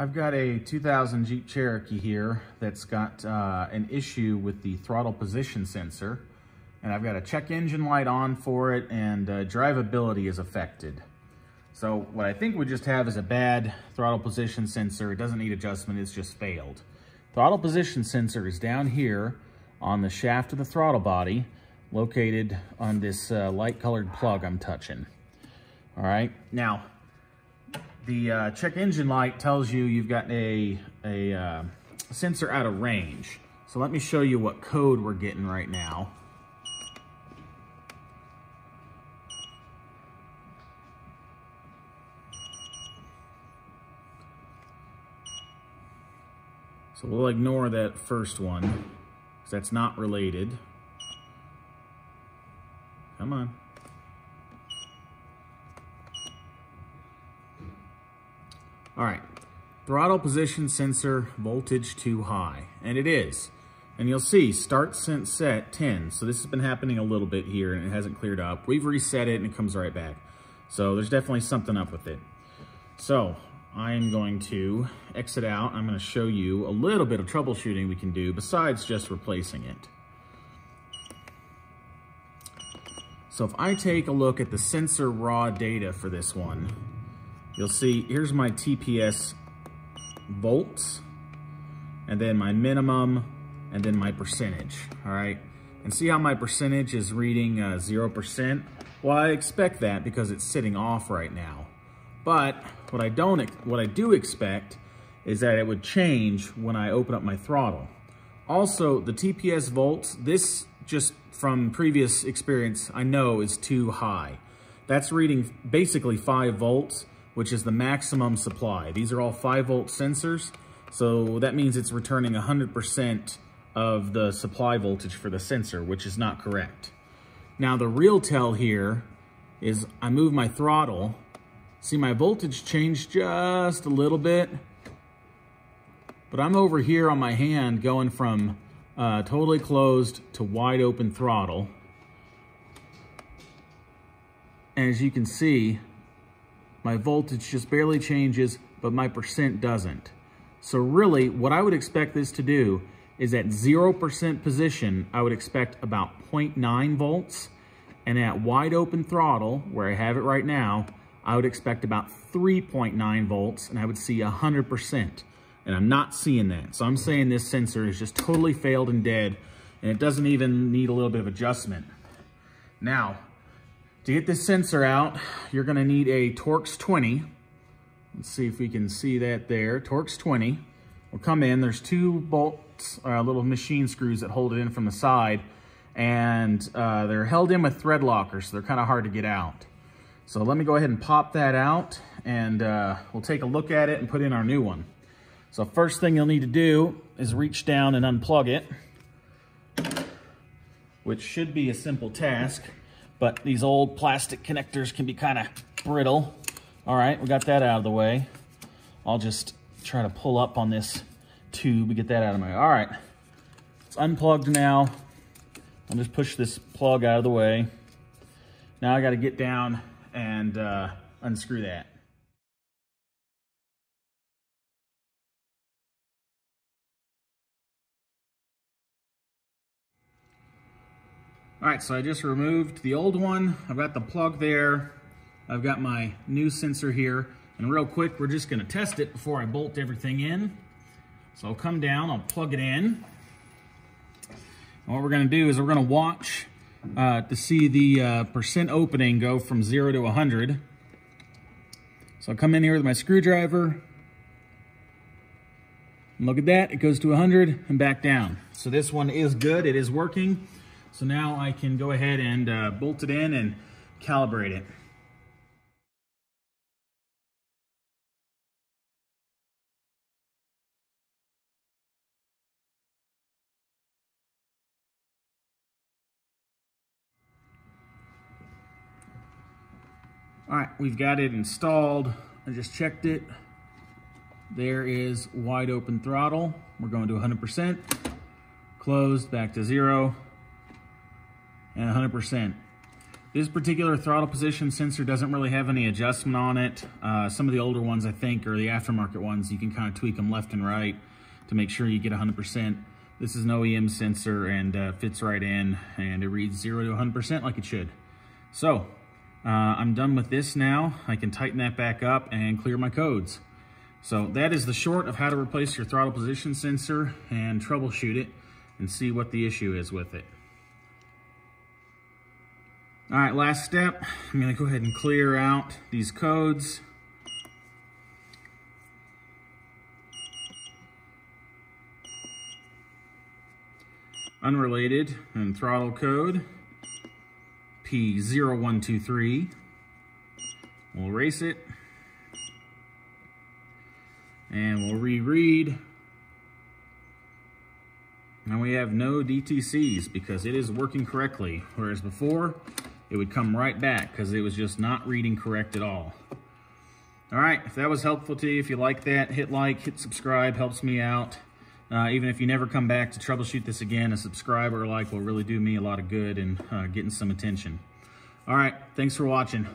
I've got a 2000 Jeep Cherokee here that's got uh, an issue with the throttle position sensor. And I've got a check engine light on for it and uh, drivability is affected. So what I think we just have is a bad throttle position sensor. It doesn't need adjustment, it's just failed. Throttle position sensor is down here on the shaft of the throttle body, located on this uh, light colored plug I'm touching. All right, now the uh, check engine light tells you you've got a, a uh, sensor out of range. So let me show you what code we're getting right now. So we'll ignore that first one, because that's not related. Come on. All right, throttle position sensor voltage too high, and it is. And you'll see, start sense set 10. So this has been happening a little bit here and it hasn't cleared up. We've reset it and it comes right back. So there's definitely something up with it. So I'm going to exit out. I'm going to show you a little bit of troubleshooting we can do besides just replacing it. So if I take a look at the sensor raw data for this one, you'll see here's my TPS volts, and then my minimum, and then my percentage, all right? And see how my percentage is reading 0%? Uh, well, I expect that because it's sitting off right now. But what I don't, what I do expect is that it would change when I open up my throttle. Also, the TPS volts, this just from previous experience, I know is too high. That's reading basically five volts, which is the maximum supply. These are all 5 volt sensors, so that means it's returning 100% of the supply voltage for the sensor, which is not correct. Now the real tell here is I move my throttle, see my voltage changed just a little bit, but I'm over here on my hand going from uh, totally closed to wide open throttle. And as you can see, my voltage just barely changes, but my percent doesn't. So really, what I would expect this to do is at 0% position, I would expect about 0.9 volts. And at wide open throttle, where I have it right now, I would expect about 3.9 volts and I would see 100%. And I'm not seeing that. So I'm saying this sensor is just totally failed and dead and it doesn't even need a little bit of adjustment. Now, to get this sensor out, you're gonna need a Torx 20. Let's see if we can see that there. Torx 20 will come in. There's two bolts, uh, little machine screws that hold it in from the side, and uh, they're held in with thread lockers, so they're kind of hard to get out. So let me go ahead and pop that out, and uh, we'll take a look at it and put in our new one. So first thing you'll need to do is reach down and unplug it, which should be a simple task but these old plastic connectors can be kind of brittle. All right, we got that out of the way. I'll just try to pull up on this tube to get that out of my, all right. It's unplugged now. I'll just push this plug out of the way. Now I gotta get down and uh, unscrew that. All right, so I just removed the old one. I've got the plug there. I've got my new sensor here. And real quick, we're just gonna test it before I bolt everything in. So I'll come down, I'll plug it in. And what we're gonna do is we're gonna watch uh, to see the uh, percent opening go from zero to 100. So I'll come in here with my screwdriver. And look at that, it goes to 100 and back down. So this one is good, it is working. So now I can go ahead and uh, bolt it in and calibrate it. All right, we've got it installed. I just checked it. There is wide open throttle. We're going to 100%. Closed, back to zero and 100%. This particular throttle position sensor doesn't really have any adjustment on it. Uh, some of the older ones, I think, or the aftermarket ones, you can kind of tweak them left and right to make sure you get 100%. This is an OEM sensor and uh, fits right in and it reads 0 to 100% like it should. So uh, I'm done with this now. I can tighten that back up and clear my codes. So that is the short of how to replace your throttle position sensor and troubleshoot it and see what the issue is with it. All right, last step, I'm gonna go ahead and clear out these codes. Unrelated and throttle code P0123. We'll erase it. And we'll reread. Now we have no DTCs because it is working correctly. Whereas before, it would come right back because it was just not reading correct at all. All right, if that was helpful to you, if you like that, hit like, hit subscribe, helps me out. Uh, even if you never come back to troubleshoot this again, a subscribe or like will really do me a lot of good and uh, getting some attention. All right, thanks for watching.